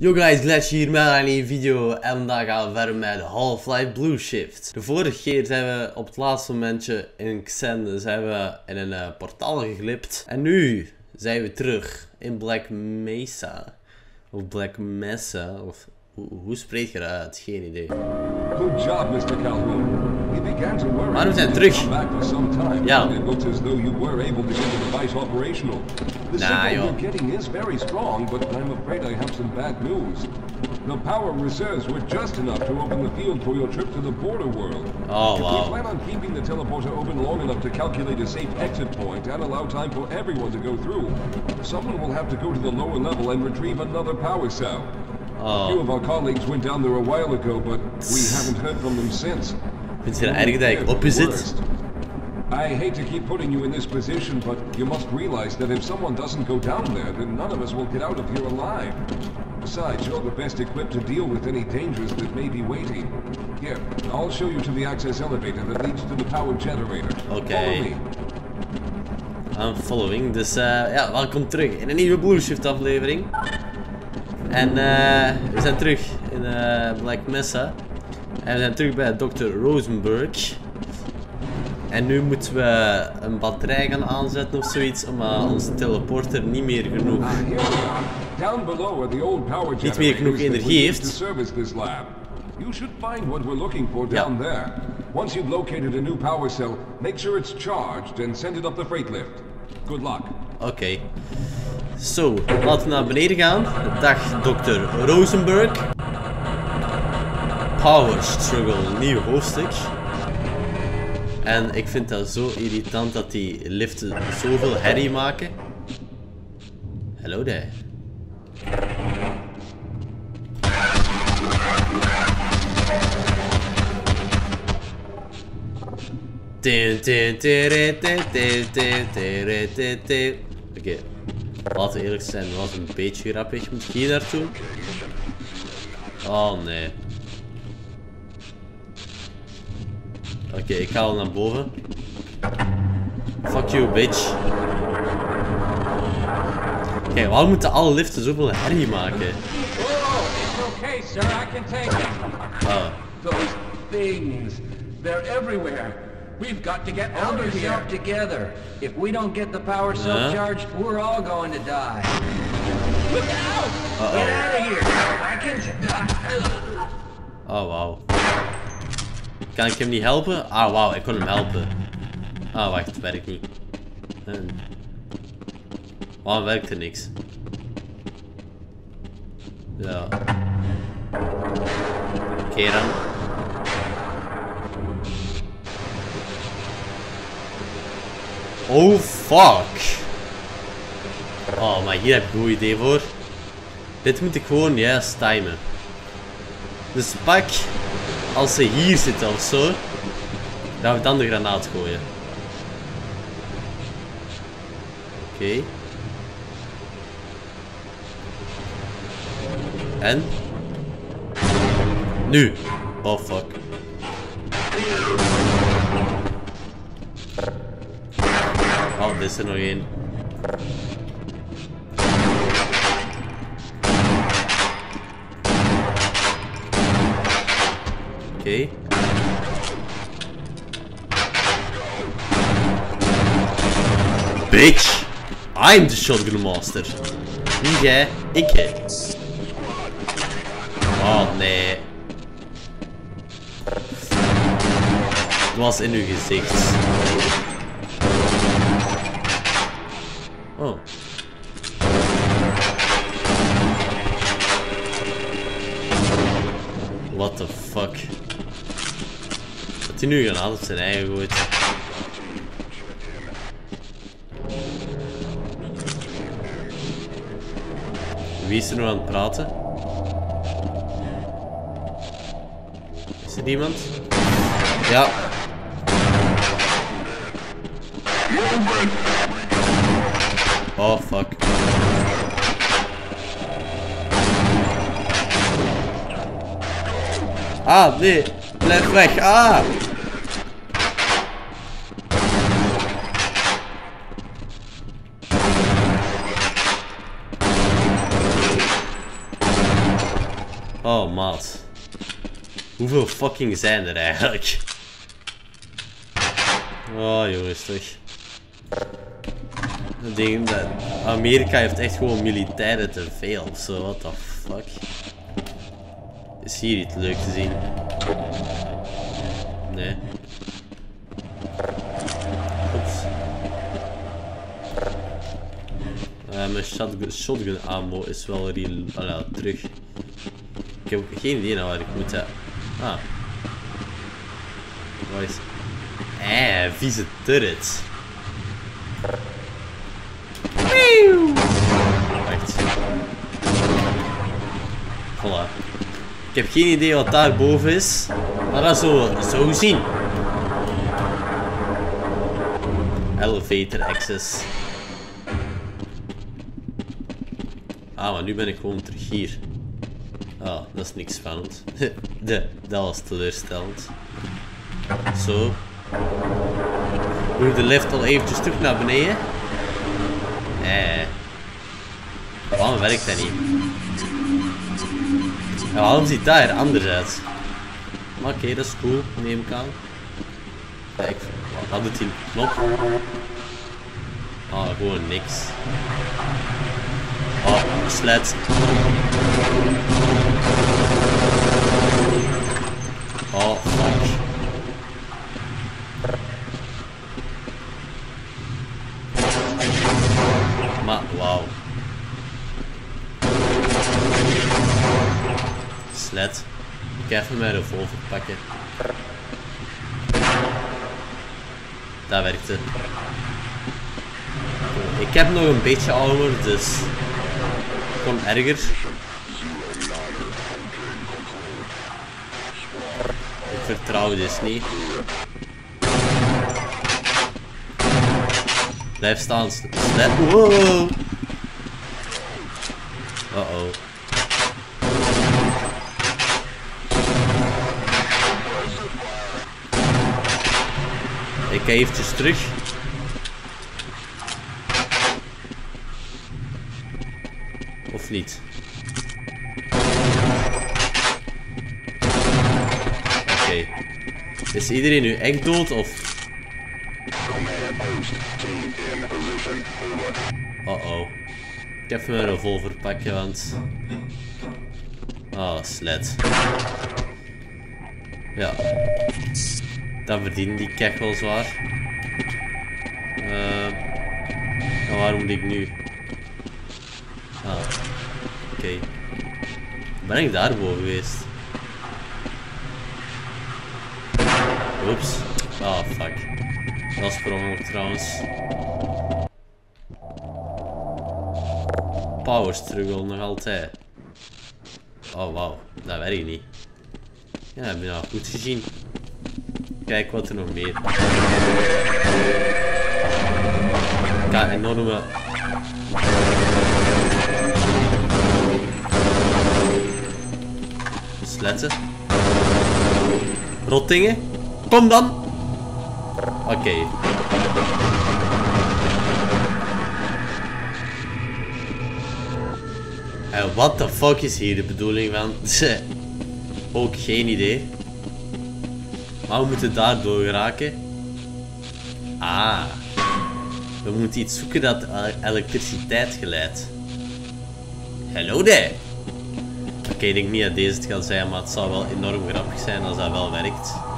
Yo guys, Glash hier met een nieuwe video en vandaag gaan we verder met Half-Life Blue Shift. De vorige keer zijn we op het laatste momentje in Xende zijn we in een uh, portaal geglipt. En nu zijn we terug in Black Mesa. Of Black Mesa, of hoe, hoe spreek je dat? Geen idee. Good job, Mr. Calhoun. We began to worry Maar we zijn terug. come back for some time. Ja. It looks as though you were able to get the device operational. The Nah, signal joh. you're getting is very strong, but I'm afraid I have some bad news. The power reserves were just enough to open the field for your trip to the border world. Oh We wow. plan on keeping the teleporter open long enough to calculate a safe exit point and allow time for everyone to go through. Someone will have to go to the lower level and retrieve another power cell. A oh. few Oh, of our colleagues went down there a while ago, but we haven't heard from them since. Vind je het erg dat ik op je zit? I hate to keep putting you in this position, but you must realize that if someone doesn't go down there, then none of us will get out of here alive. Besides, you're the best equipped to deal with any dangers that may be waiting. Here, I'll show you to the access elevator that leads to the power generator. Okay. Follow. I'm following. Dus eh, ja, welkom terug in een nieuwe Blue Shift aflevering. En eh, we zijn terug in eh, Black Mesa. En we zijn terug bij Dr. Rosenberg. En nu moeten we een batterij gaan aanzetten of zoiets, omdat onze teleporter niet meer genoeg... Ah, Niet meer genoeg energie heeft. You should find what we're looking for Ja. down there. Once you've located a new power cell, make sure it's charged and send it up the freight lift. Good luck. Oké. Zo, laten we naar beneden gaan. Dag Dr. Rosenberg. Power Struggle, nieuw hoofdstuk. En ik vind dat zo irritant dat die liften zoveel herrie maken. Hello there. Oké, laten we eerlijk zijn, dat was een beetje grappig. Moet ik hier naartoe? Oh nee. Oké, ik ga al naar boven. Fuck you, bitch. Kijk, waarom moeten alle liften zoveel herrie maken? Oh, it's okay, sir. I can take it. Oh, Those things, they're everywhere. We've got to get out Hold of yourself here. together. If we don't get the power cell Huh? charged, we're all going to die. Look out! Get out of here! I can. oh wauw. Kan ik hem niet helpen? Ah, wauw, ik kon hem helpen. Ah, wacht, het werkt niet. Hm. Waarom werkt er niks? Ja. Oké dan. Oh fuck. Oh, maar hier heb ik een goed idee voor. Dit moet ik gewoon juist timen. Dus pak, als ze hier zitten of zo, dat we dan de granaat gooien. Oké. En? Nu. Oh fuck. Oh, dit is er nog één. Oké. Bitch! I'm the shotgun master. İk hè. Oh nee. Was in uw gezicht. Oh. What the fuck? Hij nu gaan op zijn eigen gooit. Wie is er nog aan het praten? Is er iemand? Ja. Oh fuck. Ah, nee. Blijf weg. Ah. Oh, maat. Hoeveel fucking zijn er eigenlijk? Oh, jongens, toch. Ik denk dat Amerika heeft echt gewoon militairen te veel zo. What the fuck? Is hier iets leuk te zien? Nee. Eh, mijn shotgun, ammo is wel real, ja, terug. Ik heb geen idee naar waar ik moet. Ah. Is... Eh, vieze turret. Wacht. Voilà. Ik heb geen idee wat daar boven is. Maar dat zullen we zo zien. Elevator access. Ah, maar nu ben ik gewoon terug hier. Ah, dat is niks spannend. De, dat was teleurstellend. Zo. Doe de lift al eventjes terug naar beneden. Eh. Waarom werkt dat niet? Ja, waarom ziet dat er anders uit? Oké, dat is cool, neem ik aan. Kijk, wat doet die knop? Ah, gewoon niks. Oh, sled. Oh. Maar, wauw. Sled. Ik ga even mijn revolver pakken. Dat werkte. Ik heb nog een beetje armor, dus... Kon erger. Ik vertrouw dus niet. Blijf staan. Sled. Wow. Uh oh. Ik ga eventjes terug. Of niet? Is iedereen nu echt dood of... Uh oh. Ik heb mijn revolver pakken, want... Oh, sled. Ja. Dat verdient die kek wel zwaar. Uh, en waar moet ik nu? Ah, oké. Ben ik daarboven geweest? Oeps. Ah, fuck. Dat is ongeluk trouwens. Power struggle nog altijd. Oh, wauw. Dat werkt niet. Ja, heb je nou goed gezien. Kijk wat er nog meer. Kijk, enorme... Sletten. Rottingen. Kom dan! Oké. En what the fuck is hier de bedoeling van? Ook geen idee. Maar we moeten daar door geraken. Ah. We moeten iets zoeken dat elektriciteit geleidt. Hallo there. Oké, ik denk niet dat deze het gaat zijn, maar het zou wel enorm grappig zijn als dat wel werkt.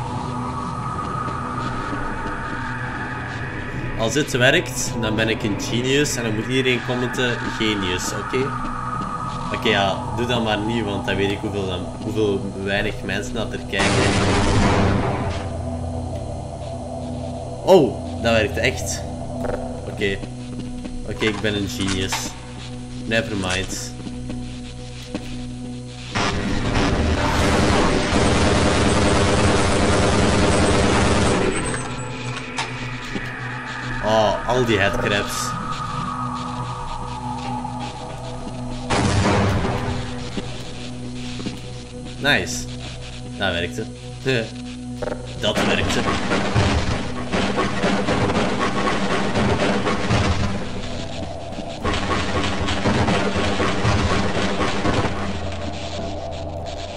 Als dit werkt, dan ben ik een genius en dan moet iedereen commenten genius, oké? Oké, ja, doe dat maar niet, want dan weet ik hoeveel, dan, hoeveel weinig mensen dat er kijken. Oh, dat werkt echt. Oké. Oké, ik ben een genius. Never Oh, al die headcrabs. Nice. Dat werkte. Dat werkte.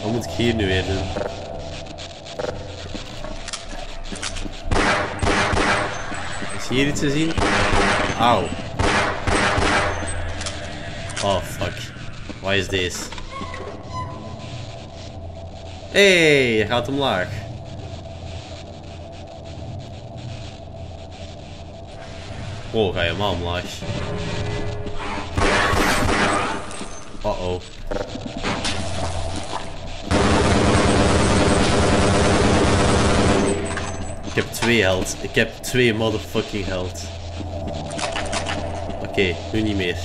Wat moet ik hier nu weer doen? Hier iets te zien? Auw. Oh, fuck. Wat is deze? Hey, je gaat omlaag. Oh, ga je helemaal omlaag. Uh-oh. Ik heb twee held. Ik heb twee motherfucking held. Oké, nu niet meer.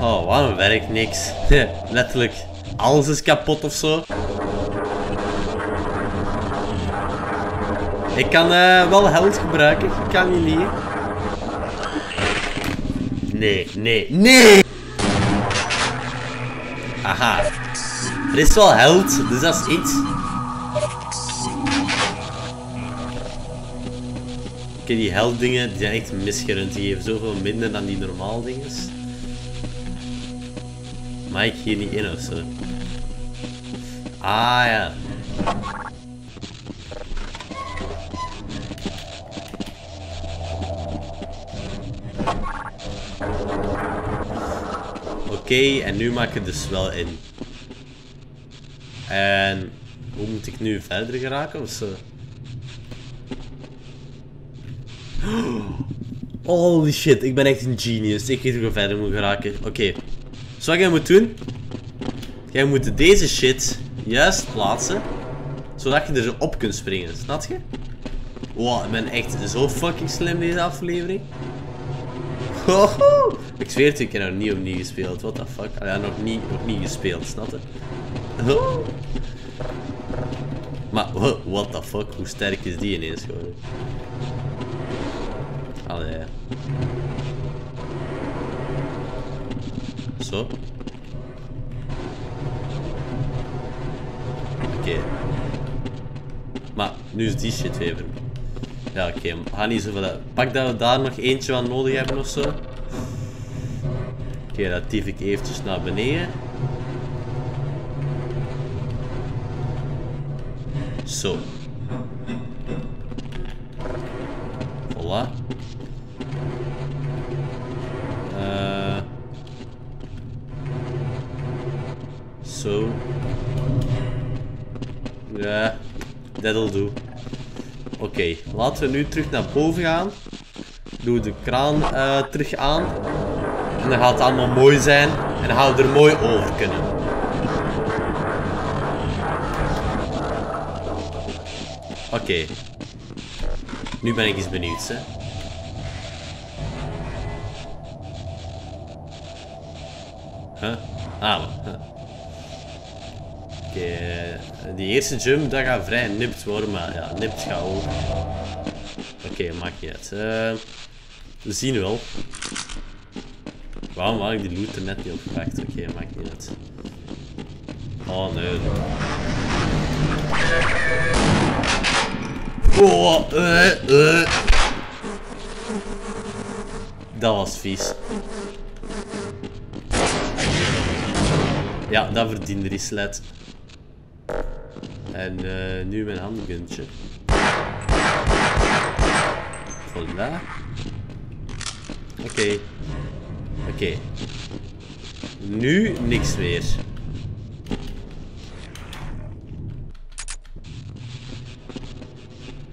Oh, waarom werkt niks? Letterlijk, alles is kapot of zo. Ik kan uh, wel held gebruiken, ik kan niet. Nee, nee, nee! Aha. Er is wel held, dus dat is iets. Die helddingen die zijn echt misgerund. Die geven zoveel minder dan die normaal dingen. Mag ik hier niet in of zo? Ah ja. Oké, en nu maak ik het dus wel in. En hoe moet ik nu verder geraken of zo? Holy shit, ik ben echt een genius. Ik weet hoe ik verder moet geraken. Oké. Dus wat jij moet doen? Jij moet deze shit juist plaatsen. Zodat je er zo op kunt springen. Snap je? Wow, ik ben echt zo fucking slim deze aflevering. Ik zweer het, ik heb nog niet opnieuw gespeeld. What the fuck? Ah, ja, nog niet, nog gespeeld, snap je? Maar, what the fuck? Hoe sterk is die ineens geworden? Allee. Zo. Oké. Maar, nu is die shit weer. Ja, oké. Ga niet zoveel... Pak dat we daar nog eentje van nodig hebben of zo. Oké, dat tief ik eventjes naar beneden. Zo. Voilà. That'll do. Oké, laten we nu terug naar boven gaan. Doe de kraan uh, terug aan. En dan gaat het allemaal mooi zijn. En dan gaan we er mooi over kunnen. Oké. Nu ben ik eens benieuwd, hè. Huh? Ah. Oké, okay. die eerste jump, dat gaat vrij nipt worden, maar ja, nipt gaat ook. Oké, okay, maakt niet uit. Uh, we zien wel. Waarom had ik die loot er net niet op gepakt? Oké, okay, maakt niet uit. Oh nee. Oh, uh. Dat was vies. Ja, dat verdiende die sled. En uh, nu mijn handguntje. Voilà. Oké. Oké. Nu niks meer.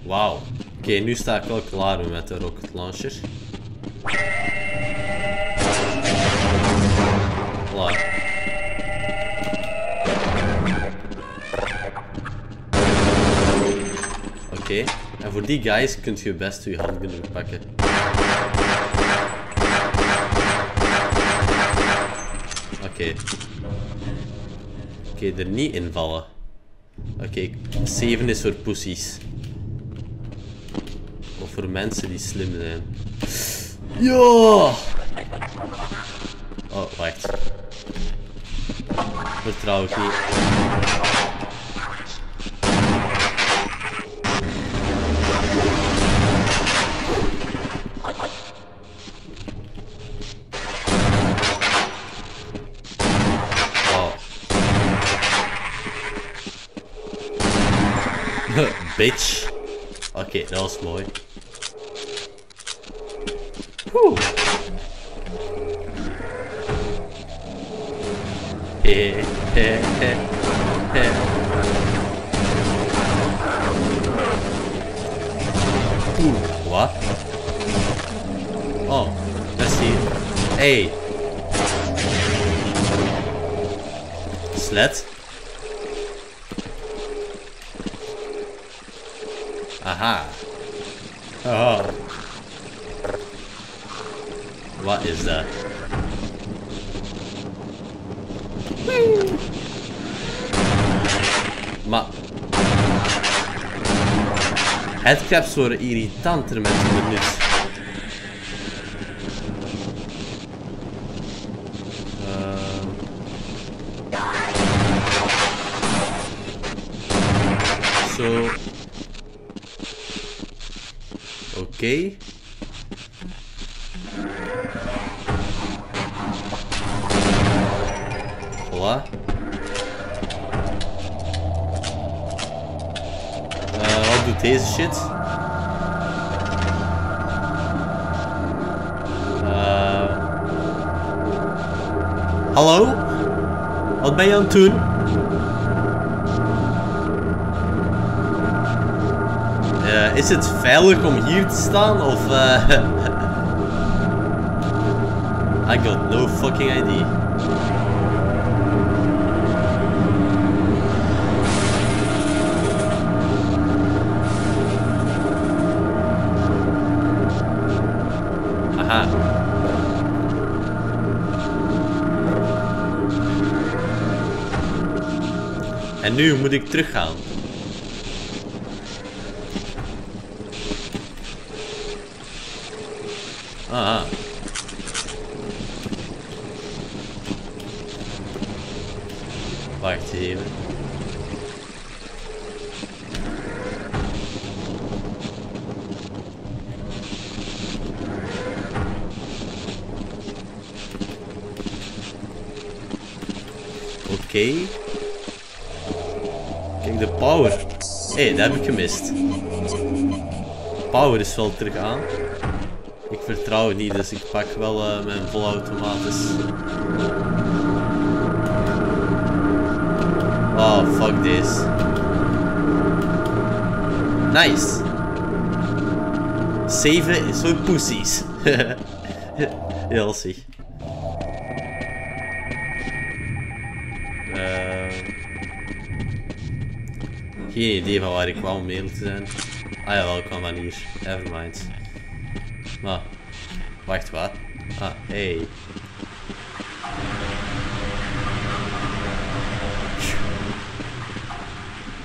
Wauw. Oké, nu sta ik wel klaar met de rocket launcher. Voor die guys kunt je best je handgun pakken. Oké. Oké, er niet invallen. Oké, okay, 7 is voor pussies. Of voor mensen die slim zijn. Ja! Oh, wacht. Vertrouw ik niet. Bitch. Oké, dat was mooi. Oeh. He, he, he, he. Oeh, wat? Oh, dat is hier. Hey. Sled. Aha. Oh. Wat is dat? Maar... Headcrabs worden irritanter met minuut. Oké. Voilà. Eh, wat doet deze shit? Eh. hallo? Wat ben je aan het doen? Is het veilig om hier te staan of eh I got no fucking idea. En nu moet ik teruggaan. Aha. Wacht even. Oké. Kijk, de power. Hé, hey, dat heb ik gemist. Power is wel terug aan. Vertrouw niet, dus ik pak wel uh, mijn volautomatisch. Oh, fuck this. Nice. Zeven is voor pussies. Heel ziek. Uh, geen idee van waar ik kwam om eerlijk te zijn. Ah ja, wel, kwam van hier. Nevermind. Maar, wacht wat? Ah, hey.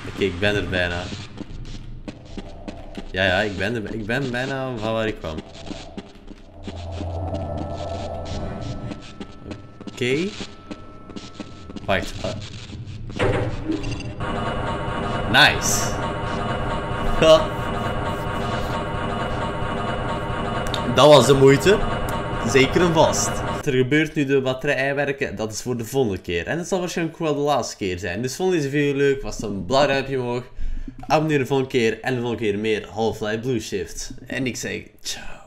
Oké, ik ben er bijna. Ja, ja, ik ben, er, ik ben bijna van waar ik kwam. Oké. Wacht, wat? Nice. Dat was de moeite. Zeker en vast. Er gebeurt nu de batterijwerken, dat is voor de volgende keer. En dat zal waarschijnlijk wel de laatste keer zijn. Dus vond deze video leuk, was het een blauw duimpje omhoog. Abonneer de volgende keer en de volgende keer meer Half-Life Blue Shift. En ik zeg ciao.